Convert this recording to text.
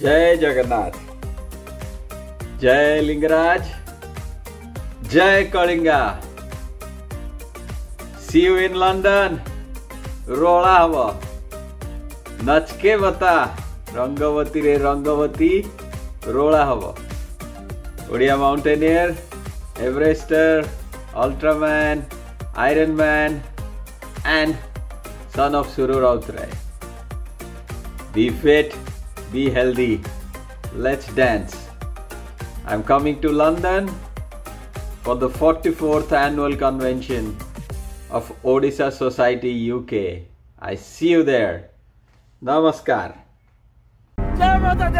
जय जगन्नाथ। जय लिंगराज। जय Kalinga. See you in London रोड़ा हव। नचके बता। रंगवती रे रंगवती। रोड़ा हव। Odia mountaineer Everester Ultraman iron man and son of Suru Rautrey. Be fit, be healthy. Let's dance. I'm coming to London for the 44th annual convention of Odisha Society UK. I see you there. Namaskar. Jai Mata